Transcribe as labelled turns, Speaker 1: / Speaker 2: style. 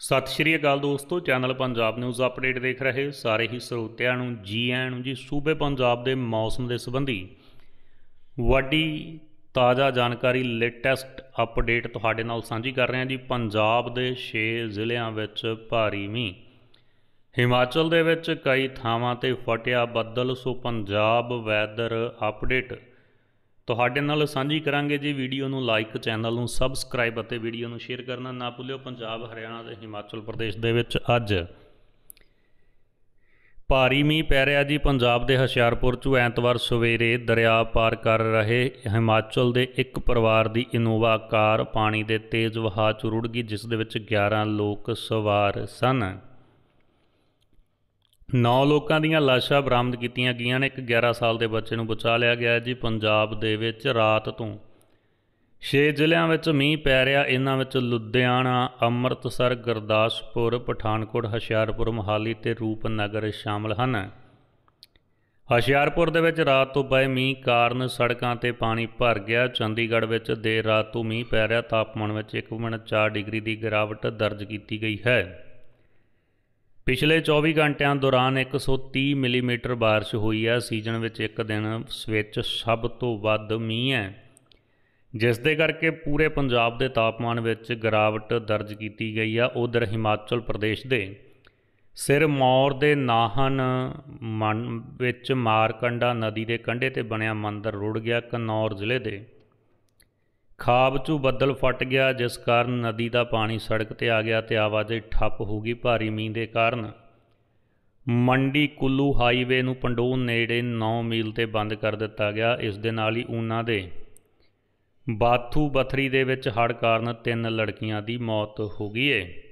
Speaker 1: ਸਤਿ ਸ਼੍ਰੀ ਅਕਾਲ ਦੋਸਤੋ, channel Punjab news update ਦੇਖ ਰਹੇ ਸਾਰੇ ਹੀ ਸਰੋਤਿਆਂ ਨੂੰ, ਜੀ ਆਇਆਂ ਨੂੰ ਜੀ ਸੂਬੇ ਪੰਜਾਬ ਦੇ ਮੌਸਮ ਦੇ ਸੰਬੰਧੀ ਵੱਡੀ ਤਾਜ਼ਾ ਜਾਣਕਾਰੀ ਲੇਟੈਸਟ ਅਪਡੇਟ ਤੁਹਾਡੇ ਨਾਲ ਸਾਂਝੀ ਕਰ ਰਹੇ ਹਾਂ ਜੀ। ਪੰਜਾਬ ਦੇ 6 ਜ਼ਿਲ੍ਹਿਆਂ ਵਿੱਚ ਭਾਰੀ ਮੀਂਹ। ਹਿਮਾਚਲ ਦੇ ਵਿੱਚ ਕਈ ਥਾਵਾਂ ਤੇ ਫਟਿਆ ਬੱਦਲ, ਸੋ ਪੰਜਾਬ ਵੈਦਰ ਅਪਡੇਟ ਤੁਹਾਡੇ ਨਾਲ ਸਾਂਝੀ ਕਰਾਂਗੇ ਜੀ ਵੀਡੀਓ ਨੂੰ ਲਾਈਕ ਚੈਨਲ ਨੂੰ ਸਬਸਕ੍ਰਾਈਬ ਅਤੇ ਵੀਡੀਓ ਨੂੰ ਸ਼ੇਅਰ ਕਰਨਾ ਨਾ ਭੁੱਲਿਓ। ਪੰਜਾਬ, ਹਰਿਆਣਾ ਤੇ ਹਿਮਾਚਲ ਪ੍ਰਦੇਸ਼ ਦੇ ਵਿੱਚ ਅੱਜ ਭਾਰੀ ਮੀਂਹ ਪੈ ਰਿਹਾ ਜੀ। ਪੰਜਾਬ ਦੇ ਹੁਸ਼ਿਆਰਪੁਰ 'ਚ ਐਤਵਾਰ ਸਵੇਰੇ ਦਰਿਆ ਪਾਰ ਕਰ ਰਹੇ ਹਿਮਾਚਲ ਦੇ ਇੱਕ ਪਰਿਵਾਰ ਦੀ ਇਨੋਵਾ ਕਾਰ ਪਾਣੀ ਦੇ ਤੇਜ਼ ਵਹਾਅ 'ਚ ਰੁੜ ਗਈ, ਜਿਸ ਦੇ ਵਿੱਚ 11 ਲੋਕ ਸਵਾਰ ਸਨ। ਨੌ ਲੋਕਾਂ ਦੀਆਂ ਲਾਸ਼ਾਂ ਬਰਾਮਦ ਕੀਤੀਆਂ ਗਈਆਂ ਨੇ। ਇੱਕ 11 ਸਾਲ ਦੇ ਬੱਚੇ ਨੂੰ ਬਚਾ ਲਿਆ ਗਿਆ ਜੀ ਪੰਜਾਬ ਦੇ ਵਿੱਚ ਰਾਤ ਤੋਂ। 6 ਜ਼ਿਲ੍ਹਿਆਂ ਵਿੱਚ ਮੀਂਹ ਪੈ ਰਿਹਾ। ਇਹਨਾਂ ਵਿੱਚ ਲੁਧਿਆਣਾ, ਅੰਮ੍ਰਿਤਸਰ, ਗੁਰਦਾਸਪੁਰ, ਪਠਾਨਕੋਟ, ਹੁਸ਼ਿਆਰਪੁਰ, ਮੋਹਾਲੀ ਤੇ ਰੂਪਨਗਰ ਸ਼ਾਮਲ ਹਨ। ਹੁਸ਼ਿਆਰਪੁਰ ਦੇ ਵਿੱਚ ਰਾਤ ਤੋਂ ਪਏ ਮੀਂਹ ਕਾਰਨ ਸੜਕਾਂ ਤੇ ਪਾਣੀ ਭਰ ਗਿਆ। ਚੰਡੀਗੜ੍ਹ ਵਿੱਚ ਦੇਰ ਰਾਤ ਤੋਂ ਮੀਂਹ ਪੈ ਰਿਹਾ। ਤਾਪਮਾਨ ਵਿੱਚ 1.4 ਡਿਗਰੀ ਦੀ ਗਿਰਾਵਟ ਦਰਜ ਕੀਤੀ ਗਈ ਹੈ। ਪਿਛਲੇ 24 ਘੰਟਿਆਂ ਦੌਰਾਨ 130 ਮਿਲੀਮੀਟਰ ਬਾਰਿਸ਼ ਹੋਈ ਹੈ। ਸੀਜ਼ਨ ਵਿੱਚ ਇੱਕ ਦਿਨ ਵਿੱਚ ਸਭ ਤੋਂ ਵੱਧ ਮੀਂਹ ਹੈ। ਜਿਸ ਦੇ ਕਰਕੇ ਪੂਰੇ ਪੰਜਾਬ ਦੇ ਤਾਪਮਾਨ ਵਿੱਚ ਗਿਰਾਵਟ ਦਰਜ ਕੀਤੀ ਗਈ ਆ। ਉਧਰ ਹਿਮਾਚਲ ਪ੍ਰਦੇਸ਼ ਦੇ ਸਿਰਮੌਰ ਦੇ ਨਾਹਨ ਮਨ ਵਿੱਚ ਮਾਰਕੰਡਾ ਨਦੀ ਦੇ ਕੰਢੇ ਤੇ ਬਣਿਆ ਮੰਦਰ ਰੁੜ ਗਿਆ। ਕਨੌਰ ਜ਼ਿਲ੍ਹੇ ਦੇ ਖਾਬ 'ਚੋਂ ਬੱਦਲ ਫਟ ਗਿਆ, ਜਿਸ ਕਾਰਨ ਨਦੀ ਦਾ ਪਾਣੀ ਸੜਕ ਤੇ ਆ ਗਿਆ ਤੇ ਆਵਾਜਾਈ ਠੱਪ ਹੋ ਗਈ ਭਾਰੀ ਮੀਂਹ ਦੇ ਕਾਰਨ। ਮੰਡੀ ਕੁੱਲੂ ਹਾਈਵੇ ਨੂੰ ਪੰਡੋਨ ਨੇੜੇ 9 ਮੀਲ ਤੇ ਬੰਦ ਕਰ ਦਿੱਤਾ ਗਿਆ, ਇਸ ਦੇ ਨਾਲ ਹੀ ਉਹਨਾਂ ਦੇ ਬਾਥੂ ਬਥਰੀ ਦੇ ਵਿੱਚ ਹੜ੍ਹ ਕਾਰਨ ਤਿੰਨ ਲੜਕੀਆਂ ਦੀ ਮੌਤ ਹੋ ਗਈ ਏ।